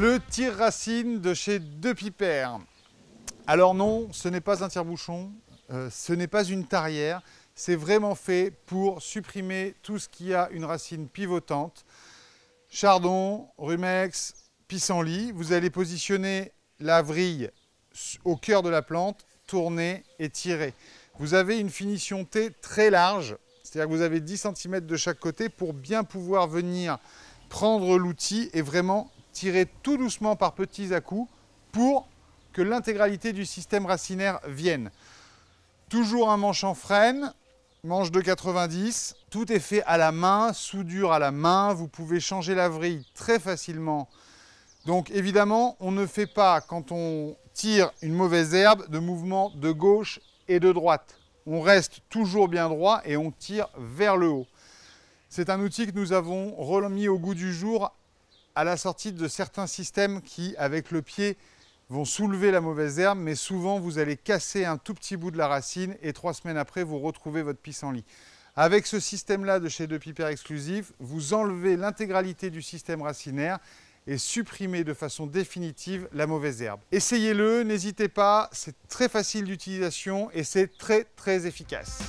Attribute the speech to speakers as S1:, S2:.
S1: Le tire-racine de chez De Piper. Alors non, ce n'est pas un tire-bouchon, euh, ce n'est pas une tarière, c'est vraiment fait pour supprimer tout ce qui a une racine pivotante. Chardon, rumex, pissenlit. Vous allez positionner la vrille au cœur de la plante, tourner et tirer. Vous avez une finition T très large, c'est-à-dire que vous avez 10 cm de chaque côté pour bien pouvoir venir prendre l'outil et vraiment tirer tout doucement par petits à-coups pour que l'intégralité du système racinaire vienne. Toujours un manche en freine, manche de 90. Tout est fait à la main, soudure à la main. Vous pouvez changer la vrille très facilement. Donc évidemment, on ne fait pas, quand on tire une mauvaise herbe, de mouvement de gauche et de droite. On reste toujours bien droit et on tire vers le haut. C'est un outil que nous avons remis au goût du jour à la sortie de certains systèmes qui, avec le pied, vont soulever la mauvaise herbe, mais souvent vous allez casser un tout petit bout de la racine et trois semaines après, vous retrouvez votre pissenlit. Avec ce système-là de chez De Piper Exclusif, vous enlevez l'intégralité du système racinaire et supprimez de façon définitive la mauvaise herbe. Essayez-le, n'hésitez pas, c'est très facile d'utilisation et c'est très très efficace.